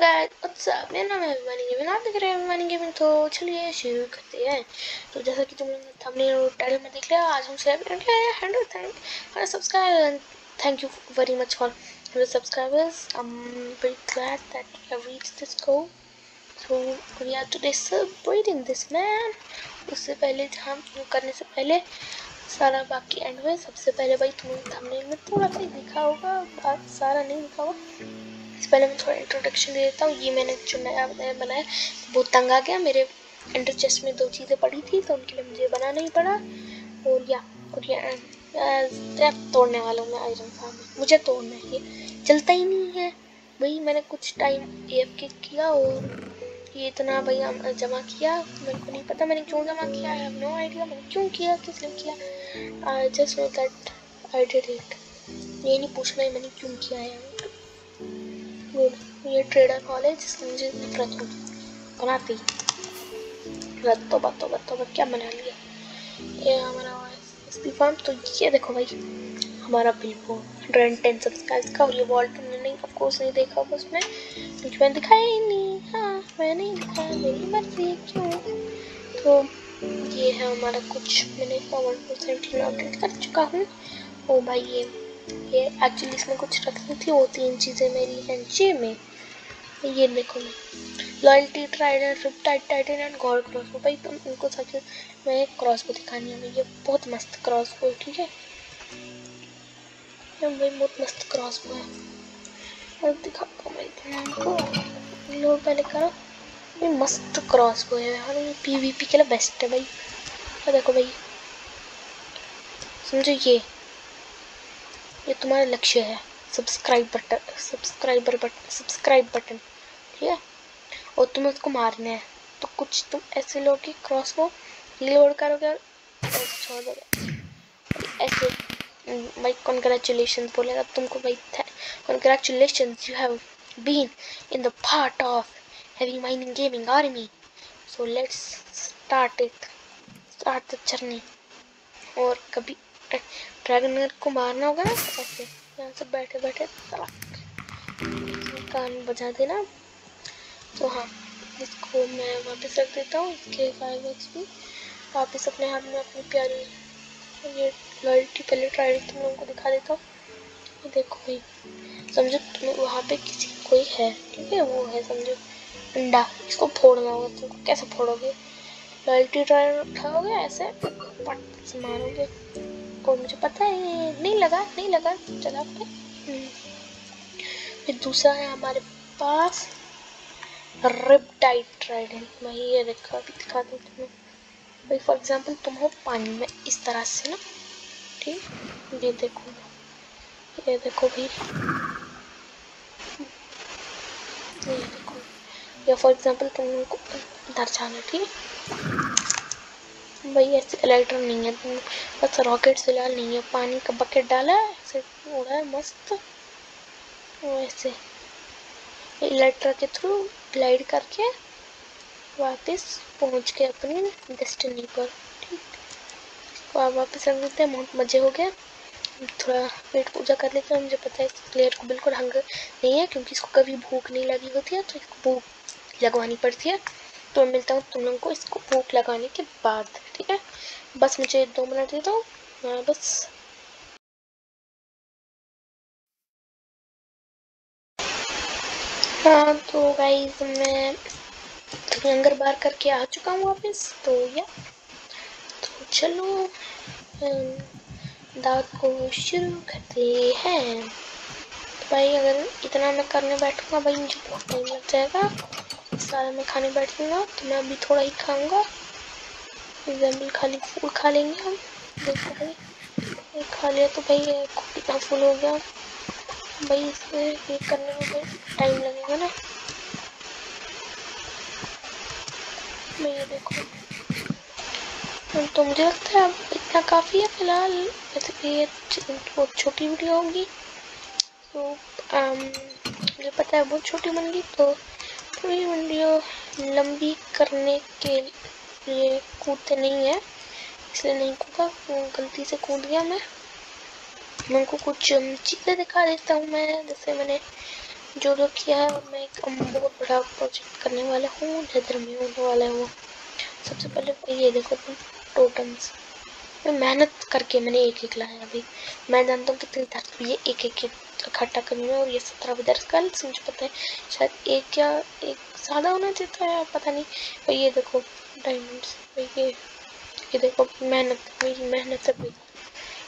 Guys what's up मेरा नाम है अभिमानी गेमिंग आप देख रहे हैं अभिमानी गेमिंग तो चलिए शुरू करते हैं। तो जैसा कि तुम लोग थंबनेल और टाइटल में देख लिया, आज हम शेयर करेंगे hundred thank for subscribe thank you very much for the subscribers. I'm very glad that we have reached this goal. So, we are today celebrating this man. उससे पहले, हम करने से पहले, सारा बाकी एंड में सबसे पहले भाई तुमने थंबनेल में थोड़ा सा दिखा होगा सारा नहीं दिखा होगा। इससे पहले मैं थोड़ा इंट्रोडक्शन दे देता हूँ। ये मैंने जो नया बनाया बहुत तंग आ गया। मेरे इंटर चेस्ट में दो चीज़ें पड़ी थी तो उनके लिए मुझे बनाना ही पड़ा। और या और या तोड़ने वाला हूँ मैं आयरन फार्म मुझे तोड़ना है, ये चलता ही नहीं है। भाई मैंने कुछ टाइम के किया और ये इतना भाई जमा किया। मेरे को नहीं पता मैंने क्यों जमा किया आई हैव नो आइडिया मैंने क्यों किया, किस लिए किया? I just know that I did it ये नहीं पूछना है मैंने क्यों किया है। ये ट्रेडर कॉलेज नफरत बनाती। तो बात बात तो क्या बना लिया? ये हमारा एसपी फार्म तो ये देखो भाई, हमारा बिल वो हंड्रेड एंड टेन सब्सक्राइब का और ये वॉल्ट तुमने नहीं ऑफ़ कोर्स नहीं देखा होगा उसमें। क्योंकि मैंने दिखाया ही नहीं। हाँ मैंने नहीं दिखाया, मेरी मर्ज़ी क्यों? तो ये है हमारा कुछ, मैंने वन परसेंट अपडेट कर चुका हूँ। ओ भाई ये ये एक्चुअली इसमें कुछ रखनी थी वो तीन चीज़ें मेरी हैं जे में, ये देखो loyalty trident riptide titan and god cross को भाई तुम इनको सच मैं क्रॉस को दिखानी है ये बहुत मस्त क्रॉस को, ठीक है? भाई बहुत मस्त क्रॉस को है। और दिखाता हूँ मैं तुमको लो, पहले करो। ये मस्त क्रॉस को है यार, ये पीवीपी के लिए बेस्ट है भाई। देखो भाई, समझो ये? ये तुम्हारा लक्ष्य है। Subscribe button subscriber button subscribe button ठीक है? और तुम्हें उसको मारना है। तो कुछ तुम ऐसे लोगे क्रॉस को लोड करोगे छोड़ दोगे। ऐसे भाई कॉन्ग्रेचुलेशन बोलेगा। तुमको भाई congratulation you have been in the part of heavy mining, gaming army. So let's start it, start the journey. और कभी ड्रैगन को मारना होगा ना? ऐसे यहाँ से बैठे बैठे कान बजा देना। तो हाँ इसको मैं वापस रख देता हूँ, इसके फाइव एक्स भी। वापस अपने हाथ में अपनी प्यारी, ये लॉयल्टी पहले ट्राई तुम लोगों को दिखा देता हूँ। देखो भाई, समझो तुम्हें वहाँ पे किसी कोई है, ठीक है? वो है, समझो, अंडा। इसको फोड़ना होगा तुमको, कैसे फोड़ोगे? लॉयल्टी ट्राई उठाओगे ऐसे? पट से मारोगे। को, मुझे पता है नहीं लगा नहीं लगा, चला फिर फिर दूसरा है हमारे पास रिपटाइड ट्राइडेंट मैं ये देखा, अभी दिखा दूँ तुम्हें। भाई फॉर एग्जांपल तुम हो पानी में, इस तरह से ना, ठीक? ये देखो। ये देखो भाई। ये देखो। या फॉर एग्जांपल तुमको इधर जाना, ठीक? भाई ऐसे इलेक्ट्रॉन नहीं है बस रॉकेट फ़िलहाल नहीं है। पानी का बकेट डाला है ऐसे उड़ा है मस्त। वैसे इलेक्ट्रा के थ्रू ग्लाइड करके वापस पहुँच के अपनी डेस्टिनी पर, ठीक। इसको आप वापस रख देते हैं, बहुत मज़े हो गए। थोड़ा पेट पूजा कर लेते हैं, मुझे पता है इस प्लेयर को बिल्कुल हंगर नहीं है, क्योंकि इसको कभी भूख नहीं लगी होती है तो इसको भूख लगवानी पड़ती है। तो मिलता हूँ, तुम लोगों को इसको भूख लगाने के बाद, ठीक है? बस मुझे दो मिनट दे दो बस हाँ तो गाइस मैं अंगर बार करके आ चुका हूँ वापस तो या तो चलो दावत को शुरू करते हैं। तो भाई, अगर इतना मैं करने बैठूँगा, भाई, मुझे बहुत टाइम लग जाएगा। सारा मैं खाने बैठूँगा तो मैं अभी थोड़ा ही खाऊँगा। एग्ज़ाम्पल खाली फूल खा लेंगे हम। देखो भाई खा लिया तो भाई कितना फूल हो गया। भाई, इसमें ये करने में भाई टाइम लगेगा ना। मैं ये देखो। तो मुझे लगता है अब इतना काफ़ी है फ़िलहाल, वैसे कि ये बहुत छोटी वीडियो होगी। तो मुझे पता है बहुत छोटी बन गई तो थोड़ी वीडियो लंबी करने के लिए कूदते नहीं है, इसलिए नहीं कूदा। गलती से कूद गया मैं। मैं उनको कुछ चीज़ें दिखा देता हूँ मैं। जैसे मैंने जो जो किया है, मैं एक बहुत बड़ा प्रोजेक्ट करने वाला हूँ नेदर में होने वाला है। वो सबसे पहले ये देखो तुम टोटम्स मैं मेहनत करके मैंने एक एक लाया अभी। मैं जानता हूँ कितनी भी है एक एक इकट्ठा करने में और ये सत्रह भी दर्ज कल मुझे पता है, शायद एक या एक ज़्यादा होना चाहिए था यार पता नहीं भाई ये देखो डायमंड्स भाई ये ये देखो, मेहनत, मेरी मेहनत से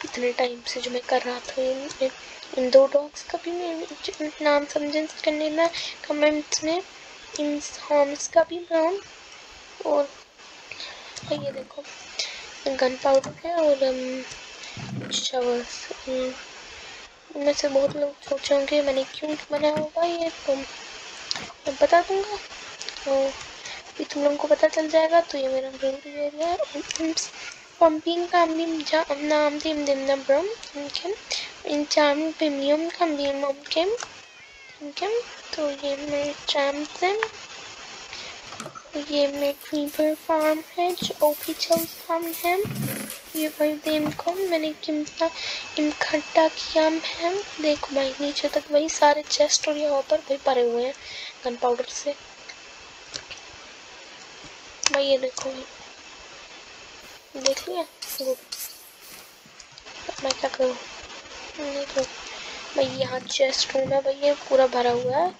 इतने टाइम से जो मैं कर रहा था ये इन दो डॉग्स का भी मैं नाम समझन करने ना कमेंट्स में, इन हॉर्म्स का भी नाम, और ये देखो गन पाउडर है और शवर्स में से बहुत लोग सोच होंगे मैंने क्यों बनाया होगा ये? तो मैं बता दूँगा। तो भी तुम लोगों को पता चल जाएगा तो ये मेरा ब्रेन एरिया है pumping kami nam dim dim na brum kim in charm premium kami mom kim kim तो ये मेरे चैम्पसन ये मेरे क्रीपर फार्म है, जो ओफिशियल फार्म है। ये भाई देम को मैंने किमता इमखट्टा किया है देखो भाई, नीचे तक वही सारे चेस्ट और यहाँ पर भाई भरे हुए हैं गन पाउडर से। भाई ये देखो। भाई देख लिया? मैं क्या करूँ? नहीं तो भाई यहाँ चेस्ट रूम है भाई, ये पूरा भरा हुआ है।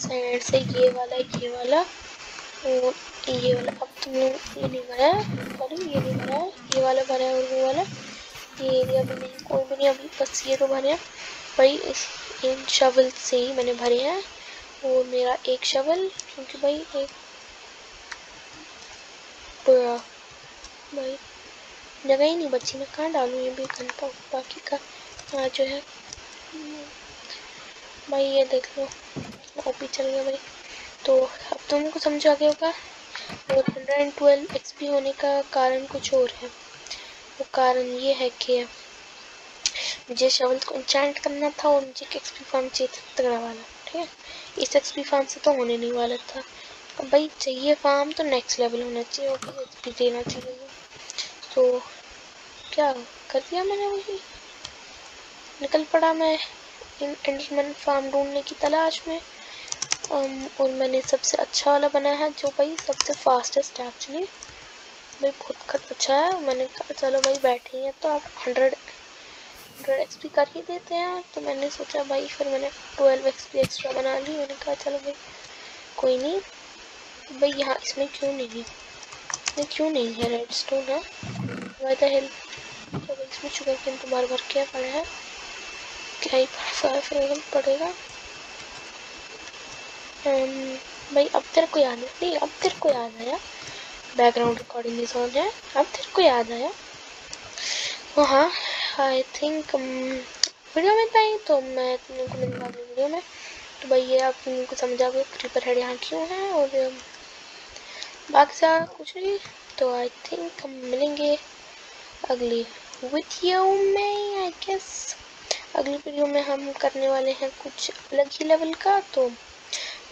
साइड से ये वाला ये वाला। और ये वाला। अब तुम ये नहीं भरा है। ये नहीं ये वाला भरा है और वो वाला। ये एरिया भी नहीं, कोई भी नहीं, अभी बस ये तो भरे हैं। भाई इन शवल से ही मैंने भरे हैं। और मेरा एक शवल, क्योंकि भाई एक भाई, जगह ही नहीं बची। मैं कहाँ डालूँ ये भी घंटा बाकी का हाँ जो है। भाई, ये देख लो। वो भी चल गया भाई। तो अब तुमको समझ आ गया होगा और हंड्रेड एंड ट्वेल्व एक्स होने का कारण कुछ और है। वो कारण ये है कि मुझे शवल को इंचेंट करना था और मुझे एक एक्सपी फार्म चाहिए तगड़ा वाला, ठीक है? इस एक्सपी फार्म से तो होने नहीं वाला था। अब भाई, चाहिए फार्म तो नेक्स्ट लेवल होना चाहिए, और एक्सपी देना चाहिए। तो क्या कर दिया मैंने वही? निकल पड़ा मैं इन एंडरमैन फार्म ढूँढने की तलाश में। और मैंने सबसे अच्छा वाला बनाया है, जो भाई सबसे फास्टेस्ट है एक्चुअली भाई बहुत अच्छा है, मैंने कहा, चलो भाई, बैठे हैं तो आप हंड्रेड हंड्रेड एक्स कर ही देते हैं। तो मैंने सोचा, भाई, फिर मैंने ट्वेल्व एक्स एक्स्ट्रा बना ली। मैंने कहा, चलो भाई, कोई नहीं, भाई, यहाँ इसमें क्यों नहीं है? इसमें क्यों नहीं है रेड स्टोन है वाई हेल्प इसमें शुगर केन तो बार बार क्या पड़ा है? क्या ही पड़ा फिर पड़ेगा? भाई, अब तेरे को याद है? नहीं, अब तेरे को याद आया। बैकग्राउंड रिकॉर्डिंग इज़ ऑन है अब तेरे को याद आया। तो हाँ आई थिंक वीडियो में था तो मैं तुम को मिलूँगा वीडियो में। तो भाई, ये आप तुमको समझा गए क्रीपर हेड यहाँ क्यों है, और बाकी सा कुछ नहीं तो आई थिंक हम मिलेंगे अगली वीडियो में आई गेस अगली वीडियो में हम करने वाले हैं कुछ अलग ही लेवल का तो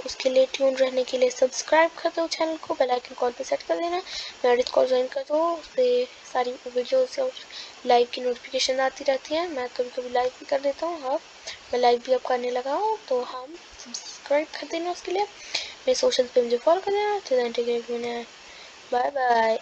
उसके लिए ट्यून रहने के लिए सब्सक्राइब कर दो चैनल को बेल आइकन कॉल पे सेट कर देना। मेरा कॉल ज्वाइन कर दो, उससे सारी वीडियोस और लाइव की नोटिफिकेशन आती रहती है। मैं कभी कभी लाइव भी कर देता हूँ हाँ। मैं लाइव भी अब करने लगा हूँ तो हम सब्सक्राइब कर देना उसके लिए। मेरे सोशल पे मुझे फॉलो कर देना बाय बाय